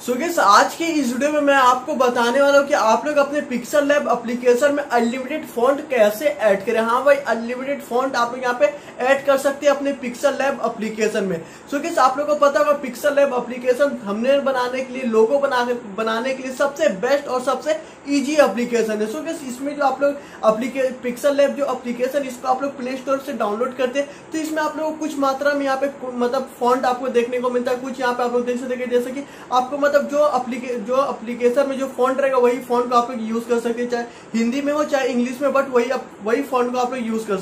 सो so आज के इस वीडियो में मैं आपको बताने वाला हूँ कि आप लोग अपने पिक्सल लैब एप्लीकेशन में अनलिमिटेड फॉन्ट कैसे ऐड करें। हाँ भाई अनलिमिटेड फॉन्ट आप लोग यहाँ पे ऐड कर सकते हैं अपने पिक्सल लैब एप्लीकेशन में। सो so आप लोगों को पता होगा पिक्सल लैब एप्लीकेशन हमने बनाने के लिए लोगो बना बनाने के लिए सबसे बेस्ट और सबसे ईजी एप्लीकेशन है। सो so इसमें जो आप लोग पिक्सल लैब जो एप्लीकेशन इसको आप लोग प्ले स्टोर से डाउनलोड करते हैं। तो इसमें आप लोग कुछ मात्रा में यहाँ पे मतलब फॉन्ट आपको देखने को मिलता है। कुछ यहाँ पे आप लोग देख सकते जैसे कि आपको मतलब जो अप्लीके जो अप्लीकेशन में जो फ़ोन रहेगा, वही फ़ोन को आप लोग यूज़ कर सकते हैं, चाहे हिंदी में हो, चाहे इंग्लिश में बट वही वही फ़ोन को आप लोग यूज़ कर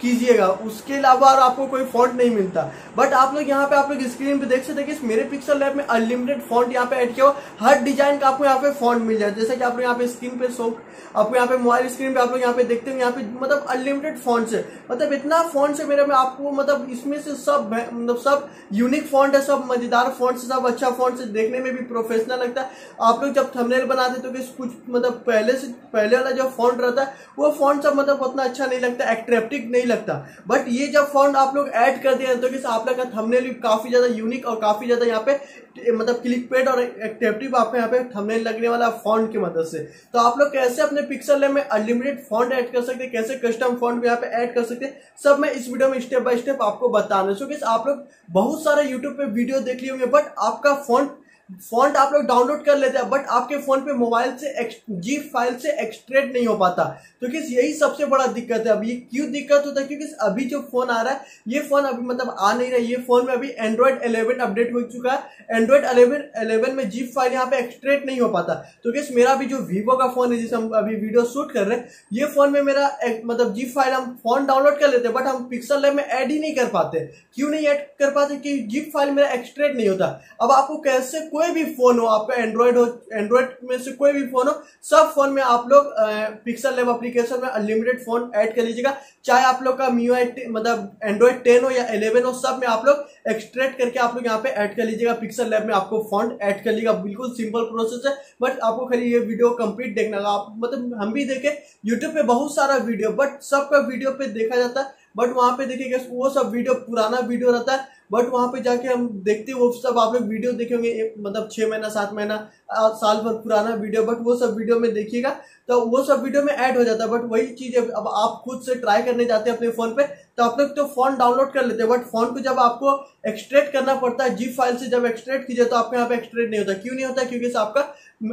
कीजिएगा। उसके अलावा और आपको कोई फॉन्ट नहीं मिलता। बट आप लोग यहाँ पे, आप लोग स्क्रीन पे देख सकते हैं कि मेरे पिक्सल लैब में अनलिमिटेड फॉन्ट यहाँ पे ऐड किया हुआ। हर डिज़ाइन का आपको यहाँ पे फॉन्ट मिल जाए। जैसे कि आप लोग यहाँ पे स्क्रीन पे शो आपको यहाँ पे मोबाइल स्क्रीन पे आप लोग यहाँ पे देखते हैं, यहाँ पे मतलब अनलिमिटेड फॉन्ट है। मतलब इतना फॉन्ट है मेरे में, आपको मतलब इसमें से सब मतलब सब यूनिक फॉन्ट है, सब मज़ेदार फॉन्ट सब अच्छा फॉन्ट है। देखने में भी प्रोफेशनल लगता है। आप लोग जब थमनेल बनाते तो कुछ मतलब पहले से, पहले वाला जो फॉन्ट रहता है, वो फॉन्ट सब मतलब उतना अच्छा नहीं लगता। एट्रेक्टिव नहीं लगता। बट ये जब फॉन्ट आप लोग ऐड कर दिए तो आप लोग का थंबनेल भी काफ़ी ज़्यादा यूनिक और काफ़ी ज़्यादा यहाँ पे मतलब क्लिक पेड और एक्टिविटी आपको यहाँ पे थंबनेल लगने वाला फॉन्ट की मदद से। तो आप लोग कैसे अपने पिक्सल में अनलिमिटेड फॉन्ट ऐड कर सकते कैसे कस्टम फॉन्ट यहाँ पे ऐड कर सकते सब मैं इस वीडियो में स्टेप बाय स्टेप आपको बताना सो आप लोग बहुत सारे यूट्यूब पे वीडियो देख लिए होंगे बट आपका फॉन्ट फॉन्ट आप लोग डाउनलोड कर लेते हैं बट आपके फ़ोन पे मोबाइल से जी फ़ाइल से एक्सट्रेट नहीं हो पाता। तो किस यही सबसे बड़ा दिक्कत है। अभी क्यों दिक्कत होता है? क्योंकि अभी जो फ़ोन आ रहा है, ये फ़ोन अभी मतलब आ नहीं रहा ये फ़ोन में अभी एंड्रॉइड 11 अपडेट हो चुका है। एंड्रॉइड 11 11 में जी फ़ाइल यहाँ पे एक्सट्रेट नहीं हो पाता। तो किस मेरा भी जो वीवो का फ़ोन है, जिसे हम अभी वीडियो शूट कर रहे हैं, ये फ़ोन में मेरा मतलब जी फ़ाइल हम फ़ोन डाउनलोड कर लेते हैं बट हम पिक्सल लैब में एड ही नहीं कर पाते। क्यों नहीं एड कर पाते? कि जी फ़ाइल मेरा एक्सट्रेट नहीं होता। अब आपको कैसे कोई भी फ़ोन हो आपका एंड्रॉइड हो एंड्रॉइड में से कोई भी फ़ोन हो, सब फ़ोन में आप लोग पिक्सल लैब एप्लीकेशन में अनलिमिटेड फ़ोन ऐड कर लीजिएगा। चाहे आप लोग का म्यू मतलब एंड्रॉइड टेन हो या इलेवन हो, सब में आप लोग एक्सट्रेक्ट करके आप लोग यहाँ पे ऐड कर लीजिएगा। पिक्सल लैब में आपको फॉन्ट ऐड कर लीजिएगा। बिल्कुल सिंपल प्रोसेस है बट आपको खाली ये वीडियो कंप्लीट देखना आप मतलब हम भी देखे यूट्यूब पे बहुत सारा वीडियो बट सबका वीडियो पे देखा जाता है। बट वहाँ पे देखिएगा वो सब वीडियो पुराना वीडियो रहता है। बट वहाँ पे जाके हम देखते हैं, वो सब आप लोग वीडियो देखेंगे मतलब छह महीना, सात महीना साल भर पुराना वीडियो बट वो सब वीडियो में देखिएगा तो वो सब वीडियो में ऐड हो जाता है बट वही चीज़ अब आप खुद से ट्राई करने जाते हैं अपने फ़ोन पे तो आप लोग तो फ़ोन डाउनलोड कर लेते हैं बट फ़ोन को जब आपको एक्सट्रेक्ट करना पड़ता है जी फ़ाइल से जब एक्सट्रेक्ट कीजिए तो आपके यहाँ पे एक्सट्रेट नहीं होता। क्यों नहीं होता? क्योंकि आपका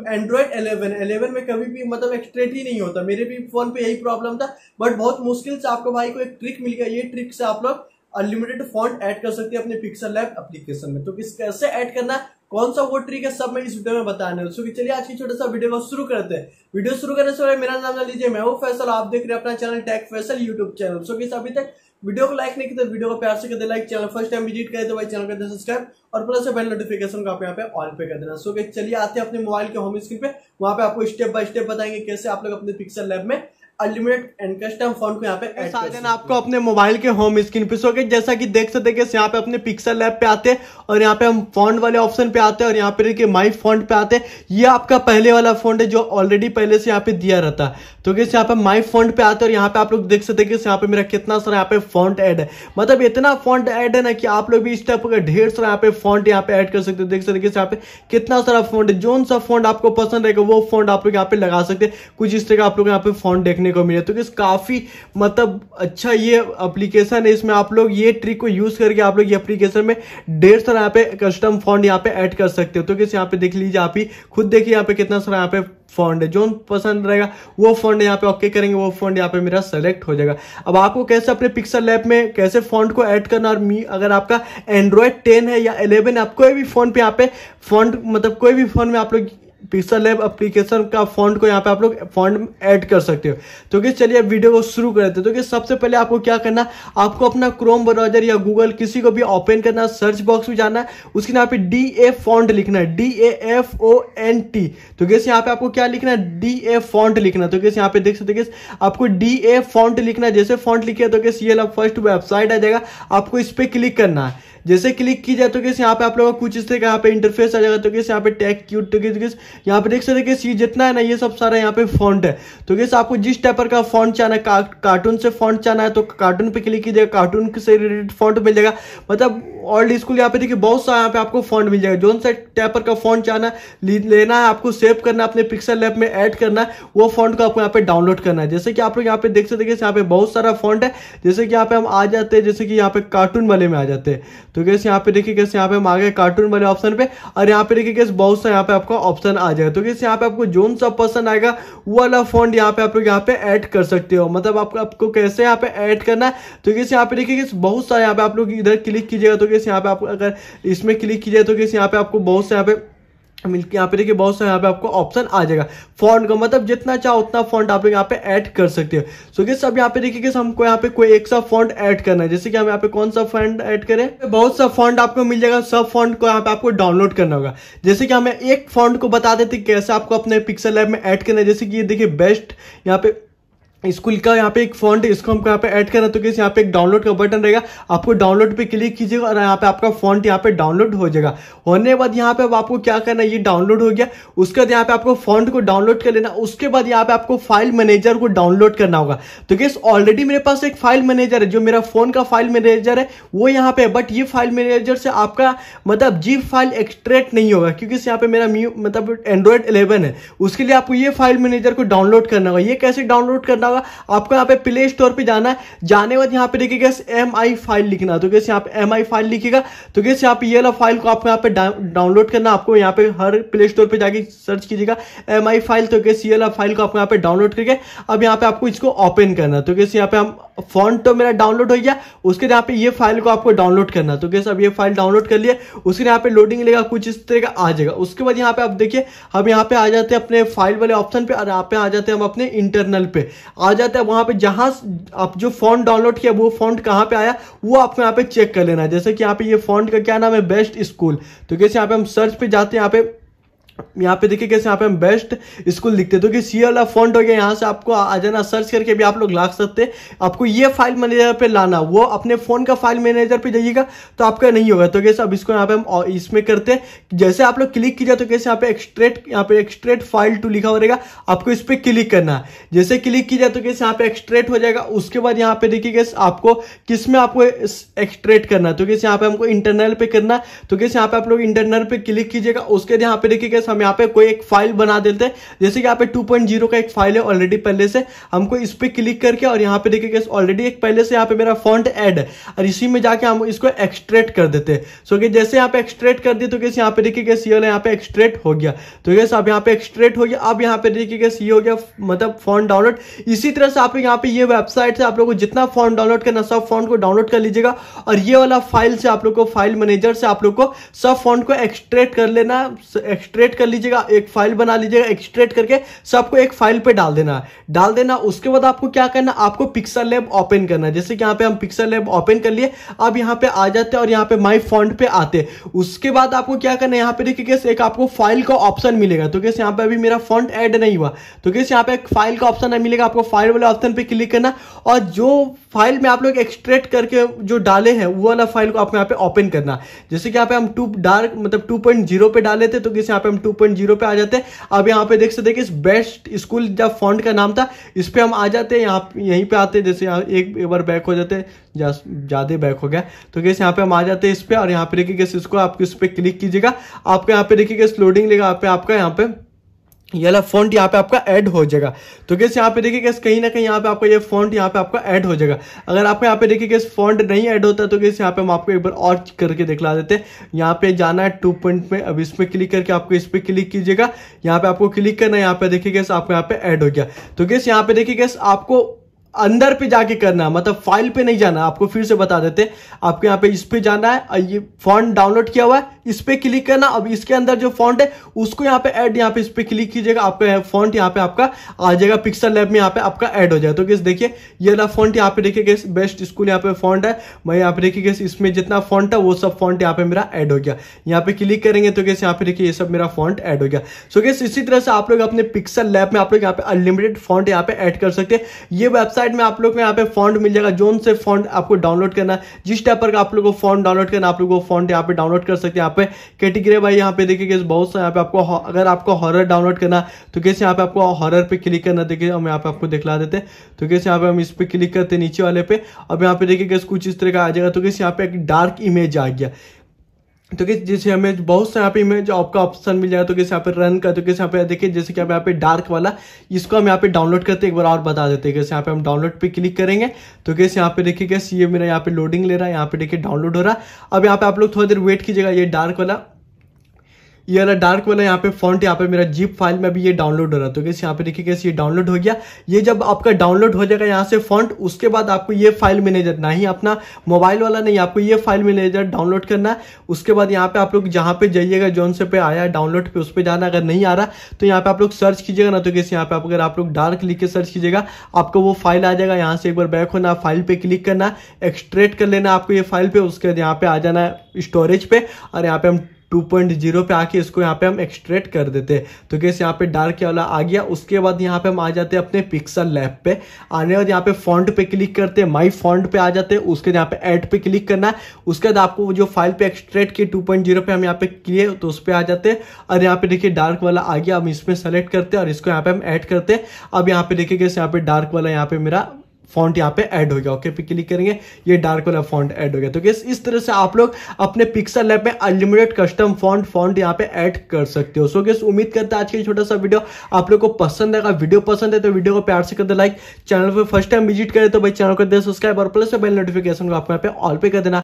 एंड्रॉइड 11 11 में कभी भी मतलब एक्सट्रेट ही नहीं होता। मेरे भी फ़ोन पे यही प्रॉब्लम था बट बहुत मुश्किल से आपको भाई को एक ट्रिक मिल गया। ये ट्रिक से आप लोग अनलिमिटेड फॉन्ट ऐड कर सकते हैं अपने पिक्सल लैब एप्लीकेशन में। तो किस कैसे ऐड करना कौन सा वो ट्रिक है, सब मैं इस वीडियो में बताने सो चलिए आज की छोटा सा वीडियो को शुरू करते हैं। वीडियो शुरू करने से पहले मेरा नाम जान लीजिए, मैं वो फैसल आप देख रहे हैं अपना channel tech Faisal YouTube channel so किस अभी तक वीडियो को लाइक नहीं किया तो वीडियो को प्यार से कर दे like channel first time visit करे तो भाई चैनल कर दे सब्सक्राइब और प्लस बेल नोटिफिकेशन को आप यहाँ पे ऑल पे कर देना। सो चलिए आते हैं अपने मोबाइल के होम स्क्रीन पे। वहाँ पे आपको स्टेप बाय स्टेप बताएँगे कैसे आप लोग अपने पिक्सल लैब में अनलिमिटेड एंड कस्टम फॉन्ट को यहाँ पे कर आपको अपने मोबाइल के होम स्क्रीन पे सोगे जैसा कि देख सकते हैं यहाँ पे अपने पिक्सल लैब पे आते हैं और यहाँ पे हम फॉन्ट वाले ऑप्शन पे आते हैं और यहाँ पे देखिए माई फॉन्ट पे आते हैं ये आपका पहले वाला फॉन्ट है जो ऑलरेडी पहले से यहाँ पे दिया रहता है तो किस यहाँ पे माई फॉन्ट पे आते हैं और यहाँ पे आप लोग देख सकते हैं कि यहाँ पे मेरा कितना सारा यहाँ पे फॉन्ट एड है मतलब इतना फॉन्ट ऐड है ना कि आप लोग भी इस टाइप का ढेर सारा यहाँ पे फॉन्ट यहाँ पे ऐड कर सकते हैं देख सकते यहाँ पे कितना सारा फॉन्ट है जो सा फॉन्ट आपको पसंद रहेगा वो फॉन्ट आप लोग यहाँ पे लगा सकते हैं कुछ इस तरह आप लोग यहाँ पे फॉन्ट देखने को मिले। तो काफ़ी मतलब अच्छा ये एप्लीकेशन है, इसमें आप लोग ये ट्रिक को यूज़ करके आप लोग ये एप्लीकेशन में डेढ़ सारा यहाँ पे कस्टम फॉन्ट यहाँ पे ऐड कर सकते हो। तो किस यहाँ पे देख लीजिए आप ही, खुद देखिए यहाँ पे कितना सारा यहाँ पे फॉन्ट है। जो पसंद रहेगा, वो फॉन्ट यहाँ पे ओके करेंगे, वो फॉन्ट यहाँ पे मेरा सेलेक्ट हो जाएगा। अब आपको कैसे अपने पिक्सल लैब में कैसे फॉन्ट को ऐड करना और मी, अगर आपका एंड्रॉयड टेन है या इलेवन आप कोई भी फ़ोन पे यहाँ पे फॉन्ट मतलब कोई भी फ़ोन में आप लोग पिक्सल लैब एप्लीकेशन का फॉन्ट को यहाँ पे आप लोग फॉन्ट ऐड कर सकते हो। तो कि चलिए वीडियो को शुरू करते हैं। तो कि सबसे पहले आपको क्या करना आपको अपना क्रोम ब्राउज़र या गूगल किसी को भी ओपन करना सर्च बॉक्स में जाना उसके यहाँ पे डी ए फॉन्ट लिखना है। D A F O N T तो कैसे यहाँ पे आपको क्या लिखना है? डी ए फॉन्ट लिखना तो कैसे यहाँ पे देख सकते आपको डी ए फॉन्ट लिखना है। जैसे फॉन्ट लिखे तो कैसे ये फ़र्स्ट वेबसाइट आ जाएगा। आपको इस पर क्लिक करना है। जैसे क्लिक की जाए तो कैसे यहाँ पे आप लोगों को कुछ इस तरह यहाँ पे इंटरफेस आ जाएगा। तो कैसे यहाँ पे टैग क्यूट तो कैसे यहाँ पे देख सकते जितना है ना, ये सब सारा यहाँ पे फॉन्ट है। तो कैसे आपको जिस टाइप का फॉन्ट चाहना है कार्टून से फॉन्ट चाहना है तो कार्टून पे क्लिक कीजिएगा। कार्टून से रिलेटेड फॉन्ट मिल जाएगा। मतलब ओल्ड स्कूल यहाँ पे देखिए बहुत सारा यहाँ पे आपको फॉन्ट मिल जाएगा जोन सा टैपर का फॉन्ट चाहना लेना है आपको सेव करना है अपने पिक्सल लैब में ऐड करना है वो फॉन्ट को आपको यहाँ पे डाउनलोड करना है जैसे कि आप लोग यहाँ पे देख सकते हैं यहाँ पे बहुत सारा फॉन्ट है जैसे कि यहाँ पे हम आ जाते हैं जैसे कि यहाँ पे कार्टून वाले में आ जाते हैं तो कैसे यहाँ पे देखिए कैसे यहाँ पे हम आ गए कार्टून वाले ऑप्शन पे और यहाँ पे देखिए कैसे बहुत सा यहाँ पे आपका ऑप्शन आ जाएगा तो कैसे यहाँ पे आपको जोन सा पसंद आएगा वो वाला फॉन्ट यहाँ पे आप लोग यहाँ पे ऐड कर सकते हो मतलब आपको कैसे यहाँ पे ऐड करना है तो कैसे यहाँ पे देखिए बहुत सारा यहाँ पे आप लोग इधर क्लिक कीजिएगा तो कैसे यहाँ पे आप अगर इसमें क्लिक कीजिए तो कैसे यहाँ पे आपको बहुत से यहाँ पे मिलके यहाँ पे देखिए बहुत सारे यहाँ पे आपको ऑप्शन आ जाएगा फॉन्ट का मतलब जितना चाहो उतना फॉन्ट आप यहाँ पे ऐड कर सकते हो सो कि सब यहाँ पे देखिए कि हमको यहाँ पे कोई एक सा फॉन्ट ऐड करना है जैसे कि हम यहाँ पे कौन सा फॉन्ट ऐड करें बहुत सा फॉन्ट आपको मिल जाएगा सब फॉन्ट को यहाँ पे आपको डाउनलोड करना होगा जैसे कि हमें एक फॉन्ट को बता देते कैसे आपको अपने पिक्सल लैब में ऐड करना है जैसे कि ये देखिए बेस्ट यहाँ पे स्कूल का यहाँ पे एक फॉन्ट इसको हमको यहाँ पे ऐड करना तो किस यहाँ पे एक डाउनलोड का बटन रहेगा आपको डाउनलोड पे क्लिक कीजिएगा और यहाँ पे आपका फॉन्ट यहाँ पे डाउनलोड हो जाएगा होने के बाद यहाँ पे अब आपको क्या करना है ये डाउनलोड हो गया उसके बाद यहाँ पे आपको फॉन्ट को डाउनलोड कर लेना उसके बाद यहाँ पे आपको फ़ाइल मैनेजर को डाउनलोड करना होगा तो किस ऑलरेडी मेरे पास एक फ़ाइल मैनेजर है जो मेरा फ़ोन का फ़ाइल मैनेजर है वो यहाँ पे बट ये फ़ाइल मैनेजर से आपका मतलब जी फ़ाइल एक्सट्रेक्ट नहीं होगा क्योंकि यहाँ पे मेरा मतलब एंड्रॉयड इलेवन है उसके लिए आपको ये फ़ाइल मैनेजर को डाउनलोड करना होगा ये कैसे डाउनलोड करना होगा आपको यहाँ पे प्ले स्टोर पे जाना है। जाने बाद यहाँ पे देखिएगा एम आई फ़ाइल लिखना तो कैसे यहाँ पे एम आई फ़ाइल लिखेगा तो कैसे यहाँ पे ये वाला फ़ाइल को आपको यहाँ पे डाउनलोड करना आपको यहाँ पे हर प्ले स्टोर पर जाके सर्च कीजिएगा। एम आई फ़ाइल तो कैसे ये वाला फ़ाइल को आपको यहाँ पे डाउनलोड करके अब यहाँ पे आपको इसको ओपन करना तो कैसे यहाँ पे हम फॉन्ट तो मेरा डाउनलोड हो गया, उसके यहाँ पे ये फ़ाइल को आपको डाउनलोड करना तो कैसे अब ये फ़ाइल डाउनलोड कर लिए, उसके यहाँ पे लोडिंग लेगा, कुछ इस तरह का आ जाएगा। उसके बाद यहाँ पे आप देखिए, हम यहाँ पे आ जाते हैं अपने फ़ाइल वाले ऑप्शन पे, और यहाँ पे आ जाते हैं हम अपने इंटरनल पे। आ जाते हैं वहाँ पे जहाँ आप जो फॉन्ट डाउनलोड किया, वो फॉन्ट कहाँ पे आया, वो आपको यहाँ पे चेक कर लेना है। जैसे कि यहाँ पे ये फॉन्ट का क्या नाम है? बेस्ट स्कूल तो कैसे यहाँ पे हम सर्च पे जाते हैं, यहाँ पे यहाँ पे देखिए कैसे यहाँ पे हम बेस्ट स्कूल लिखते तो कि सी वाला फॉन्ट हो गया यहाँ से आपको आ जाना सर्च करके भी आप लोग ला सकते आपको ये फ़ाइल मैनेजर पे लाना वो अपने फ़ोन का फ़ाइल मैनेजर पे जाइएगा तो आपका नहीं होगा तो कैसे अब इसको यहाँ पे हम इसमें करते हैं जैसे आप लोग क्लिक कीजिए तो कैसे यहाँ पे एक्सट्रेट यहाँ पे एक्सट्रेट फ़ाइल टू लिखा हो रहेगा आपको इस पर क्लिक करना है जैसे क्लिक कीजिए तो कैसे यहाँ पे एक्सट्रेट हो जाएगा उसके बाद यहाँ पे देखिए कैसे आपको किसमें आपको एक्सट्रेट करना है तो कैसे यहाँ पे हमको इंटरनल पे करना तो कैसे यहाँ पे आप लोग इंटरनल पे क्लिक कीजिएगा उसके बाद यहाँ पे देखिए कैसे हम यहाँ पे कोई एक फ़ाइल बना देते हैं जैसे कि यहाँ पे 2.0 का एक फ़ाइल है ऑलरेडी पहले से हमको इस पे क्लिक करके और यहाँ पे देखिए ऑलरेडी एक पहले से यहाँ पे मेरा फॉन्ट ऐड है और इसी में जाके हम इसको एक्सट्रेट कर देते हैं सो कि जैसे यहाँ पे एक्सट्रेट कर दिए तो कैसे यहाँ पे देखिए कैसे ये यहाँ पे एक्सट्रेट हो गया तो कैसे अब यहाँ पे एक्सट्रेट हो गया अब यहाँ पे देखिए कैसे ये हो गया मतलब फॉन्ट डाउनलोड इसी तरह से आप यहाँ पे ये वेबसाइट से आप लोग को जितना फॉन्ट डाउनलोड करना सब फॉन्ट को डाउनलोड कर लीजिएगा और ये वाला फ़ाइल से आप लोग को फ़ाइल मैनेजर से आप लोग को सब फॉन्ट को एक्सट्रेट कर लेना एक्सट्रेट कर लीजिएगा, एक फ़ाइल बना लीजिएगा एक्सट्रेट करके सबको एक फ़ाइल पे डाल देना है। डाल देना, उसके बाद आपको क्या करना आपको पिक्सल लैब ओपन करना है। जैसे कि यहाँ पे हम पिक्सल लैब ओपन कर लिए, अब यहाँ पे आ जाते हैं और यहाँ पे माई फॉन्ट पे आते उसके बाद आपको क्या करना है? यहाँ पे देखिए कैसे एक आपको फ़ाइल का ऑप्शन मिलेगा। तो कैसे यहाँ पे अभी मेरा फॉन्ट ऐड नहीं हुआ। तो कैसे यहाँ पे फ़ाइल का ऑप्शन मिलेगा। आपको फ़ाइल वाले ऑप्शन पे क्लिक करना और जो फ़ाइल में आप लोग एक्सट्रेक्ट करके जो डाले हैं वो वाला फ़ाइल को आपको यहाँ पे ओपन करना जैसे कि यहाँ पे हम टू डार्क मतलब 2.0 पे डाले थे तो किस यहाँ पे हम 2.0 पे आ जाते हैं। अब यहाँ पे देख सकते कि बेस्ट स्कूल जब फॉन्ट का नाम था इस पर हम आ जाते हैं यहाँ यहीं पे आते जैसे यहाँ एक, बार बैक हो जाते ज़्यादा बैक हो गया। तो कैसे यहाँ पे हम आ जाते हैं इस पर और यहाँ पे देखिए कैसे इसको आप इस पर क्लिक कीजिएगा। आपको यहाँ पे देखिए कैसे लोडिंग लेगा आप आपका यहाँ पे ये वाला फॉन्ट यहाँ पे आपका ऐड हो जाएगा तो कैसे यहाँ पे देखिए कैसे कहीं ना कहीं यहाँ पे आपका ये फॉन्ट यहाँ पे आपका ऐड हो जाएगा अगर आपको यहाँ पे देखिए कैसे फॉन्ट नहीं ऐड होता तो कैसे यहाँ पे हम आपको एक बार और करके दिखला देते हैं यहाँ पे जाना है टू पॉइंट में अब इसमें क्लिक करके आपको इस पर क्लिक कीजिएगा यहाँ पे आपको क्लिक करना है यहाँ पे देखिए कैसे आपको यहाँ पे ऐड हो गया तो कैसे यहाँ पे देखिए कैसे आपको अंदर पे जाके करना है मतलब फ़ाइल पे नहीं जाना आपको फिर से बता देते आपको यहाँ पे इस पे जाना है ये फॉन्ट डाउनलोड किया हुआ है इस पे क्लिक करना अब इसके अंदर जो फॉन्ट है उसको यहाँ पे ऐड यहाँ पे इस पे क्लिक कीजिएगा आपका फॉन्ट यहाँ पे आपका आ जाएगा पिक्सल लैब में यहाँ पे आपका ऐड हो जाए तो किस देखिए ये वाला फॉन्ट यहाँ पे देखिए बेस्ट स्कूल यहाँ पे फॉन्ट है मैं यहाँ पे देखिए इसमें जितना फॉन्ट है वो सब फॉन्ट यहाँ पे मेरा ऐड हो गया यहाँ पे क्लिक करेंगे तो कैसे यहाँ पे देखिए ये सब मेरा फॉन्ट ऐड हो गया सो कैसे इसी तरह से आप लोग अपने पिक्सल लैब में आप लोग यहाँ पे अनलिमिटेड फॉन्ट यहाँ पे ऐड कर सकते हैं ये वेबसाइट साइड में आप लोग को यहाँ पे फॉन्ट मिल जाएगा जोन से फॉन्ट आपको डाउनलोड करना जिस टाइप का आप लोग को फॉन्ट डाउनलोड करना आप लोग फॉन्ट यहाँ पे डाउनलोड कर सकते हैं यहाँ पे कैटेगरी भाई यहाँ पे देखिए बहुत सा यहाँ पे आपको अगर आपको हॉरर डाउनलोड करना तो कैसे यहाँ पे आपको हॉरर पे क्लिक करना देखिए हम यहाँ पे आपको दिखला देते तो कैसे यहाँ पे हम इस पे क्लिक करते नीचे वाले पे अब यहाँ पे देखिए कुछ इस तरह का आ जाएगा तो कैसे यहाँ पे एक डार्क इमेज आ गया तो कि जैसे हमें बहुत से यहाँ पे इमेज आपका ऑप्शन मिल जाएगा तो कैसे यहाँ पे रन कर तो किस यहाँ पे देखिए जैसे कि यहाँ पे डार्क वाला इसको हम यहाँ पे डाउनलोड करते एक बार और बता देते हैं कैसे यहाँ पे हम डाउनलोड पे क्लिक करेंगे तो कैसे यहाँ पे देखिए कैसे ये मेरा यहाँ पे लोडिंग ले रहा है यहाँ पे देखिए डाउनलोड हो रहा है अब यहाँ पे आप लोग थोड़ी देर वेट कीजिएगा ये डार्क वाला ये वाला डार्क वाला यहाँ पे फॉन्ट यहाँ पे मेरा जीप फ़ाइल में भी ये डाउनलोड हो रहा है। तो कैसे यहाँ पे देखिए कैसे ये डाउनलोड हो गया। ये जब आपका डाउनलोड हो जाएगा यहाँ से फॉन्ट उसके बाद आपको ये फ़ाइल मैनेजर ना ही अपना मोबाइल वाला नहीं आपको ये फ़ाइल मैनेजर डाउनलोड करना है। उसके बाद यहाँ पे आप लोग जहाँ पे जाइएगा, जोन से पे आया डाउनलोड पे, उस पर जाना अगर नहीं आ रहा तो यहाँ पे आप लोग सर्च कीजिएगा ना। तो कैसे यहाँ पे अगर आप लोग डार्क लिख के सर्च कीजिएगा, आपको वो फ़ाइल आ जाएगा। यहाँ से एक बार बैक होना फ़ाइल पे क्लिक करना एक्सट्रेट कर लेना आपको ये फ़ाइल पे, उसके बाद यहाँ पे आ जाना है स्टोरेज पे। और यहाँ पे हम 2.0 पे आके इसको यहाँ पे हम एक्सट्रेट कर देते हैं तो कैसे यहाँ पे डार्क वाला आ गया उसके बाद यहाँ पे हम आ जाते हैं अपने पिक्सल लैब पे आने बाद यहाँ पे फॉन्ट पे क्लिक करते हैं माई फॉन्ट पे आ जाते हैं उसके यहाँ पे एड पे क्लिक करना है उसके बाद आपको जो फ़ाइल पे एक्सट्रेट किए 2.0 पे हम यहाँ पे किए तो उस पर आ जाते हैं और यहाँ पे देखिए डार्क वाला आ गया हम इसमें सेलेक्ट करते हैं और इसको यहाँ पे हम ऐड करते हैं अब यहाँ पे देखिए कैसे यहाँ पे डार्क वाला यहाँ पे मेरा फॉन्ट यहाँ पे ऐड हो गया। ओके पे क्लिक करेंगे, ये डार्क वाला फॉन्ट ऐड हो गया। तो गैस इस तरह से आप लोग अपने पिक्सल लैब में अनलिमिटेड कस्टम फॉन्ट फॉन्ट यहाँ पे ऐड कर सकते हो। सो गैस उम्मीद करते हैं आज का छोटा सा वीडियो आप लोग को पसंद आएगा। वीडियो पसंद है तो वीडियो को प्यार से कर दे लाइक चैनल पर फ़र्स्ट टाइम विज़िट करें तो भाई चैनल को दे सब्सक्राइब और प्लस बेल नोटिफिकेशन को आप यहाँ पे ऑल पे कर देना।